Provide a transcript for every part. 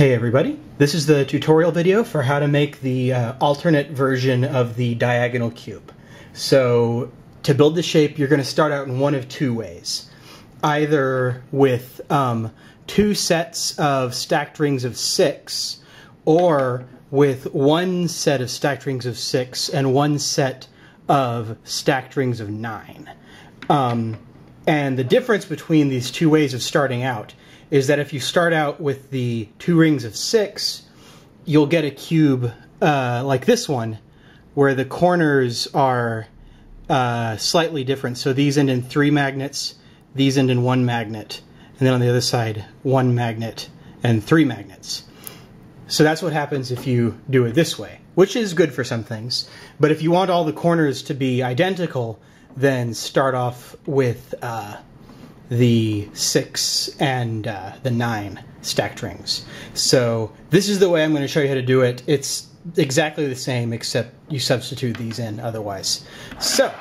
Hey everybody, this is the tutorial video for how to make the uh, alternate version of the diagonal cube. So to build the shape you're going to start out in one of two ways. Either with um, two sets of stacked rings of six or with one set of stacked rings of six and one set of stacked rings of nine. Um, and the difference between these two ways of starting out is that if you start out with the two rings of six, you'll get a cube uh, like this one, where the corners are uh, slightly different. So these end in three magnets, these end in one magnet, and then on the other side, one magnet and three magnets. So that's what happens if you do it this way, which is good for some things. But if you want all the corners to be identical, then start off with uh, the six and uh, the nine stacked rings. So this is the way I'm going to show you how to do it. It's exactly the same except you substitute these in otherwise. So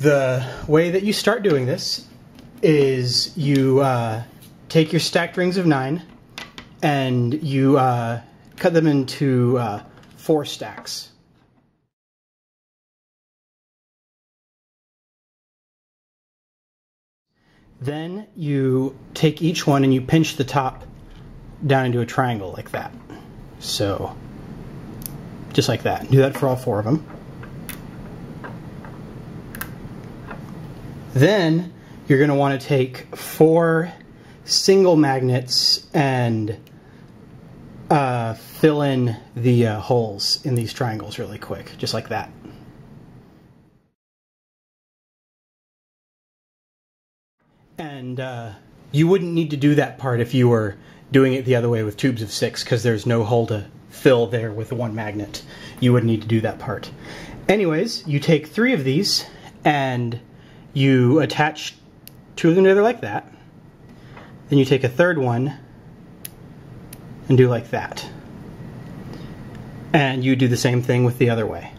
the way that you start doing this is you uh, take your stacked rings of nine and you uh, cut them into uh, four stacks. Then you take each one and you pinch the top down into a triangle like that. So, just like that. Do that for all four of them. Then you're going to want to take four single magnets and uh, fill in the uh, holes in these triangles really quick, just like that. And uh, you wouldn't need to do that part if you were doing it the other way with tubes of six because there's no hole to fill there with one magnet. You wouldn't need to do that part. Anyways, you take three of these and you attach two of them together like that. Then you take a third one and do like that. And you do the same thing with the other way.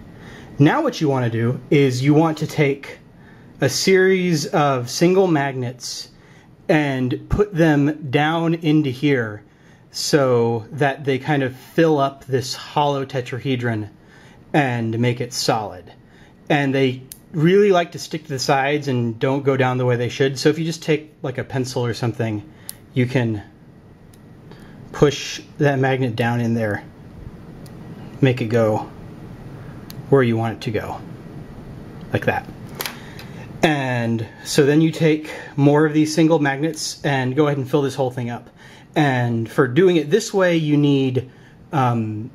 Now what you want to do is you want to take a series of single magnets and put them down into here so that they kind of fill up this hollow tetrahedron and make it solid. And they really like to stick to the sides and don't go down the way they should. So if you just take like a pencil or something, you can push that magnet down in there, make it go where you want it to go, like that. And so then you take more of these single magnets and go ahead and fill this whole thing up. And for doing it this way, you need um,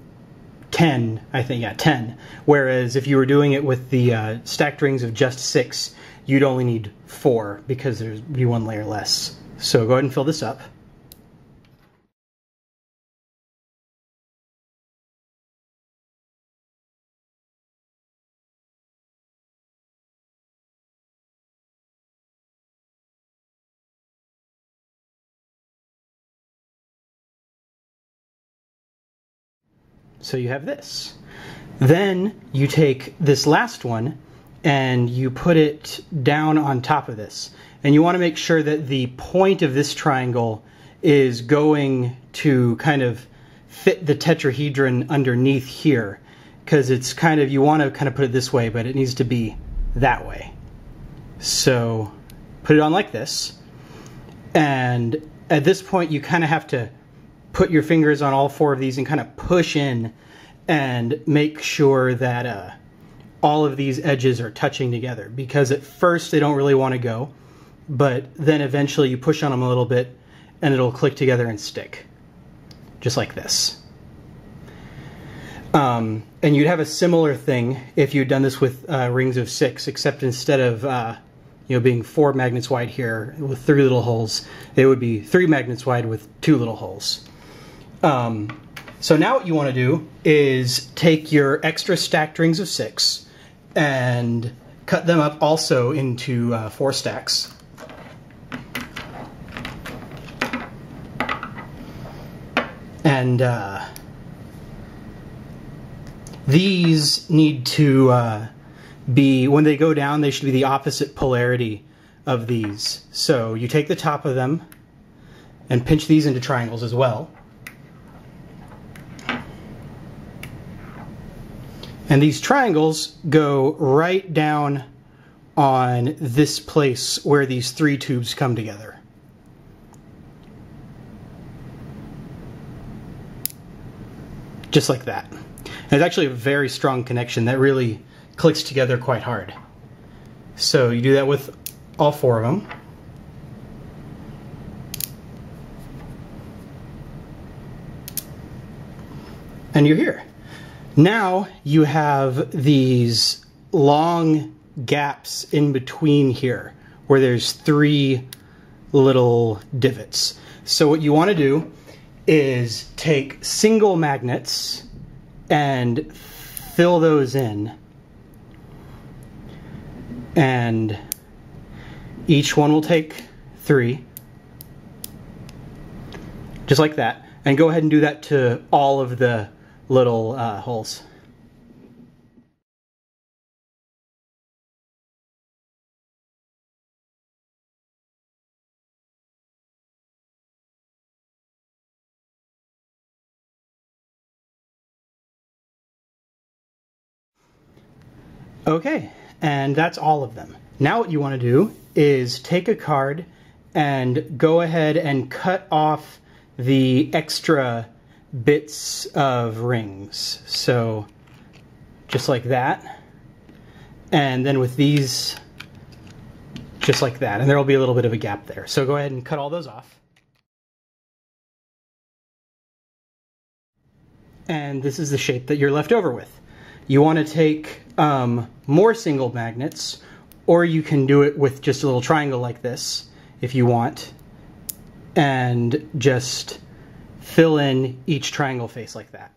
10, I think, yeah, 10. Whereas if you were doing it with the uh, stacked rings of just six, you'd only need four because there'd be one layer less. So go ahead and fill this up. So you have this. Then you take this last one and you put it down on top of this. And you want to make sure that the point of this triangle is going to kind of fit the tetrahedron underneath here. Because it's kind of, you want to kind of put it this way, but it needs to be that way. So put it on like this. And at this point, you kind of have to put your fingers on all four of these and kind of push in and make sure that uh, all of these edges are touching together because at first they don't really want to go, but then eventually you push on them a little bit and it'll click together and stick, just like this. Um, and you'd have a similar thing if you'd done this with uh, rings of six, except instead of uh, you know being four magnets wide here with three little holes, they would be three magnets wide with two little holes. Um, so now what you want to do is take your extra stacked rings of six and cut them up also into uh, four stacks. And uh, these need to uh, be, when they go down, they should be the opposite polarity of these. So you take the top of them and pinch these into triangles as well. And these triangles go right down on this place where these three tubes come together. Just like that. And it's actually a very strong connection that really clicks together quite hard. So you do that with all four of them. And you're here. Now you have these long gaps in between here where there's three little divots. So what you want to do is take single magnets and fill those in. And each one will take three. Just like that. And go ahead and do that to all of the little uh, holes. Okay, and that's all of them. Now what you want to do is take a card and go ahead and cut off the extra bits of rings. So just like that. And then with these, just like that. And there will be a little bit of a gap there. So go ahead and cut all those off. And this is the shape that you're left over with. You want to take um, more single magnets, or you can do it with just a little triangle like this, if you want, and just fill in each triangle face like that.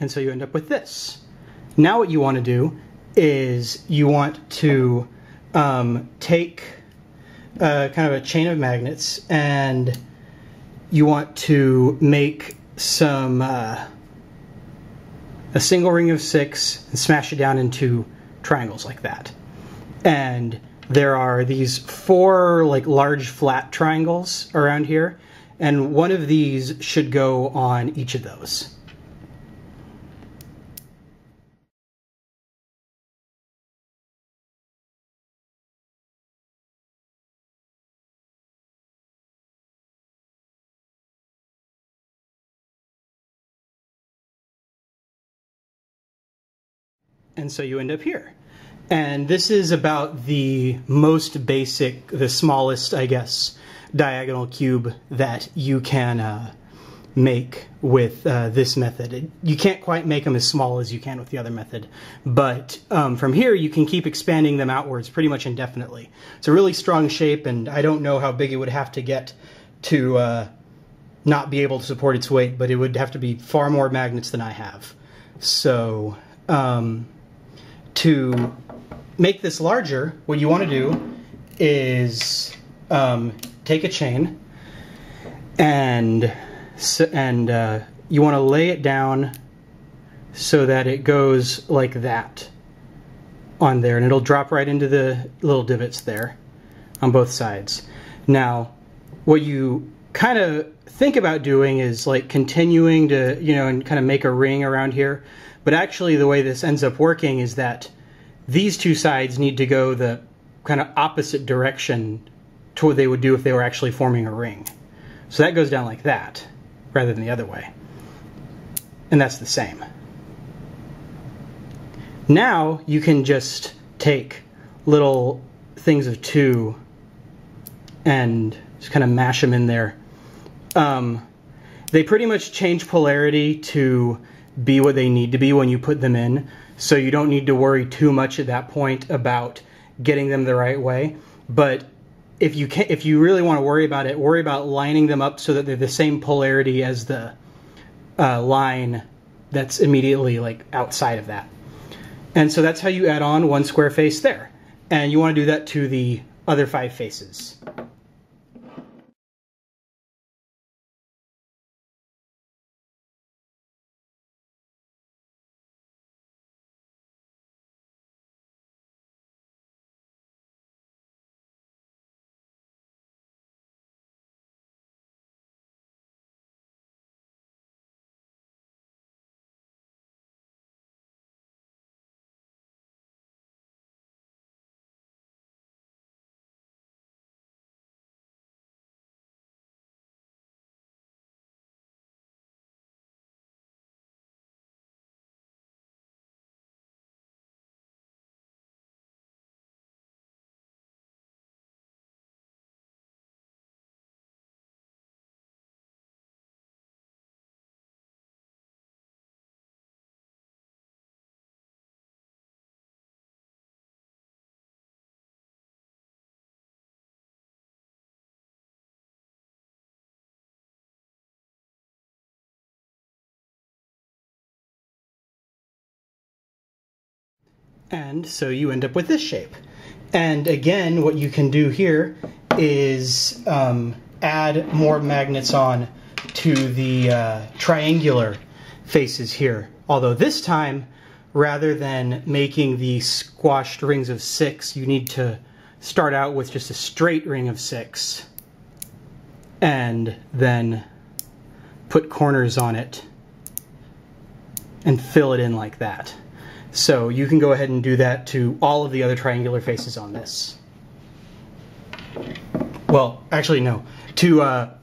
And so you end up with this. Now what you want to do is you want to um, take uh, kind of a chain of magnets and you want to make some uh, a single ring of six and smash it down into triangles like that. And there are these four like large flat triangles around here, and one of these should go on each of those. And so you end up here. And this is about the most basic, the smallest, I guess, diagonal cube that you can uh, make with uh, this method. It, you can't quite make them as small as you can with the other method, but um, from here you can keep expanding them outwards pretty much indefinitely. It's a really strong shape, and I don't know how big it would have to get to uh, not be able to support its weight, but it would have to be far more magnets than I have. So, um, to make this larger, what you want to do is um, take a chain and and uh, you want to lay it down so that it goes like that on there and it'll drop right into the little divots there on both sides. Now, what you kind of think about doing is like continuing to, you know, and kind of make a ring around here. But actually, the way this ends up working is that these two sides need to go the kind of opposite direction to what they would do if they were actually forming a ring. So that goes down like that, rather than the other way. And that's the same. Now you can just take little things of two and just kind of mash them in there. Um, they pretty much change polarity to be what they need to be when you put them in. So you don't need to worry too much at that point about getting them the right way. But if you can, if you really want to worry about it, worry about lining them up so that they're the same polarity as the uh, line that's immediately like outside of that. And so that's how you add on one square face there. And you want to do that to the other five faces. And so you end up with this shape. And again, what you can do here is um, add more magnets on to the uh, triangular faces here. Although this time, rather than making the squashed rings of six, you need to start out with just a straight ring of six and then put corners on it and fill it in like that. So you can go ahead and do that to all of the other triangular faces on this. Well, actually no. To uh,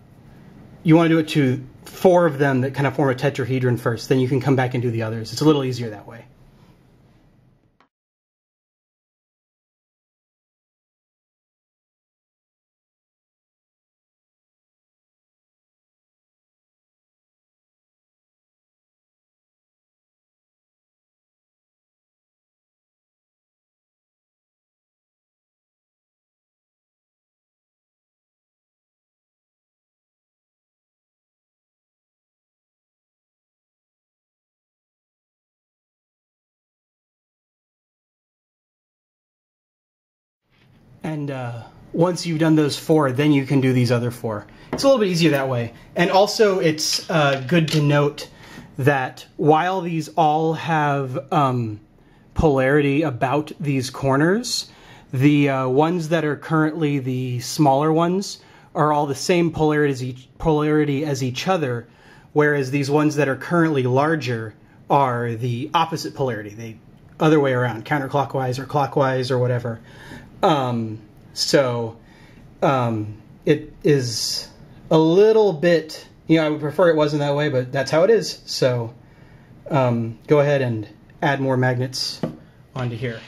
you want to do it to four of them that kind of form a tetrahedron first, then you can come back and do the others. It's a little easier that way. And uh, once you've done those four, then you can do these other four. It's a little bit easier that way. And also, it's uh, good to note that while these all have um, polarity about these corners, the uh, ones that are currently the smaller ones are all the same polarity as each, polarity as each other, whereas these ones that are currently larger are the opposite polarity. They other way around, counterclockwise or clockwise or whatever. Um, so um, it is a little bit, you know, I would prefer it wasn't that way, but that's how it is. So um, go ahead and add more magnets onto here.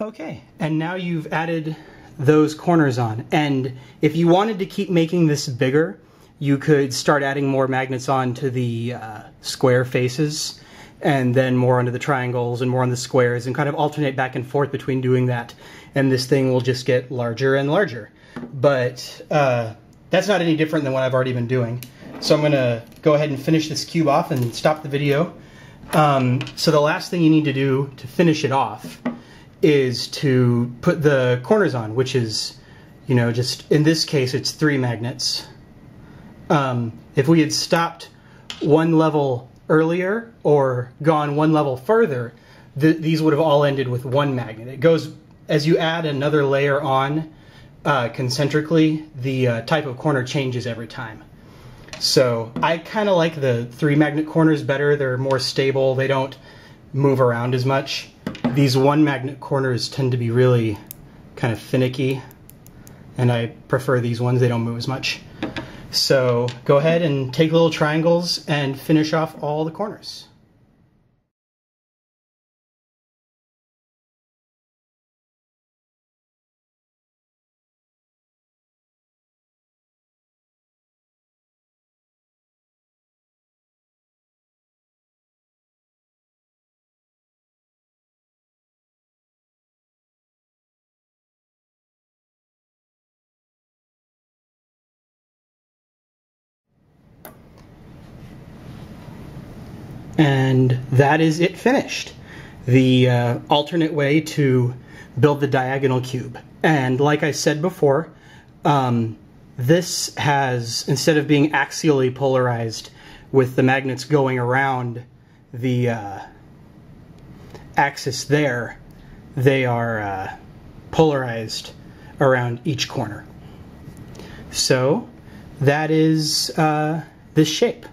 Okay, and now you've added those corners on. And if you wanted to keep making this bigger, you could start adding more magnets on to the uh, square faces and then more onto the triangles and more on the squares and kind of alternate back and forth between doing that. And this thing will just get larger and larger. But uh, that's not any different than what I've already been doing. So I'm going to go ahead and finish this cube off and stop the video. Um, so the last thing you need to do to finish it off is to put the corners on, which is, you know, just in this case, it's three magnets. Um, if we had stopped one level earlier or gone one level further, th these would have all ended with one magnet. It goes, as you add another layer on uh, concentrically, the uh, type of corner changes every time. So I kind of like the three magnet corners better. They're more stable. They don't move around as much these one magnet corners tend to be really kind of finicky and I prefer these ones, they don't move as much. So go ahead and take little triangles and finish off all the corners. And that is it finished. The uh, alternate way to build the diagonal cube. And like I said before, um, this has, instead of being axially polarized with the magnets going around the uh, axis there, they are uh, polarized around each corner. So that is uh, this shape.